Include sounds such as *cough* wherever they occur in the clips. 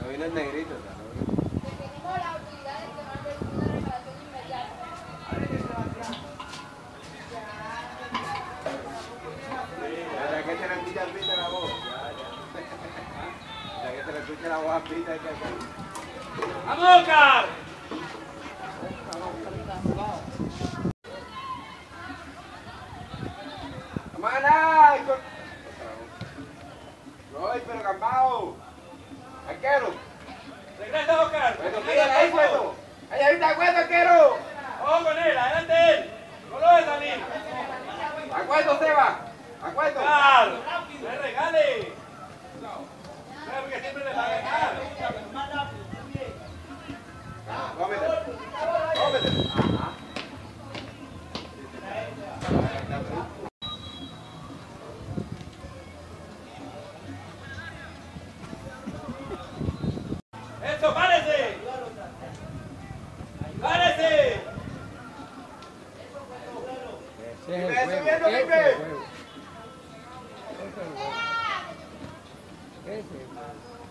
No vino el negrito, van a ver ¡Roy, pero gambao! ¡Arquero! ¡Regresa, Oscar! ¡Bueno, pídale ahí! ¡Ahí está, cueto, arquero! Gracias.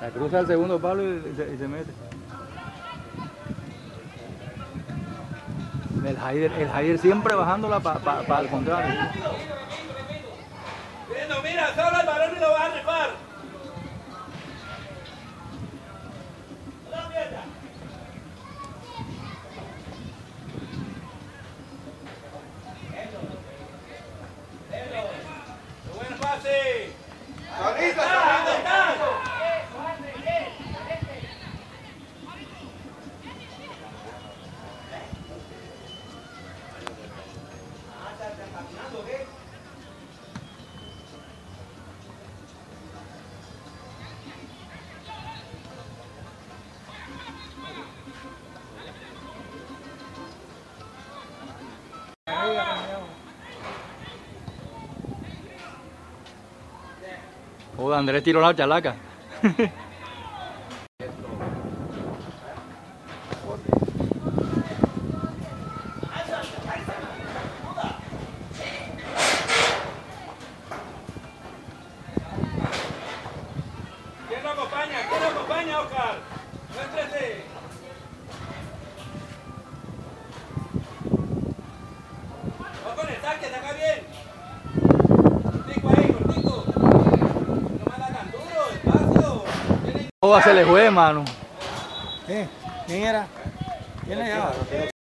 La cruza el segundo palo y se, y se mete. El Haider, el Haider siempre bajándola para el contrario. Viendo, mira, solo el balón y lo va a rifar. Joder, Andrés tiró la chalaca. *laughs* Tiene- Joder, se le fue, mano. ¿Quién era? ¿Quién le llama?